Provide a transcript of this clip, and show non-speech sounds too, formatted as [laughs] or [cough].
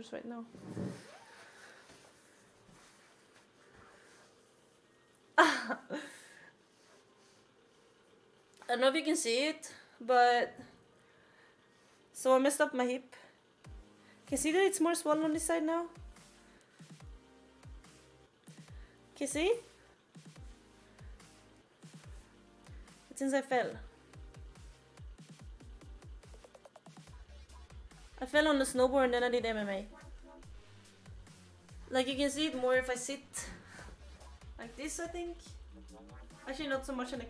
shoulders right now. [laughs] I don't know if you can see it, but so I messed up my hip. Can you see that it's more swollen on this side now? Can you see? It's since I fell. I fell on the snowboard and then I did MMA. Like you can see it more if I sit like this I think. Actually not so much on the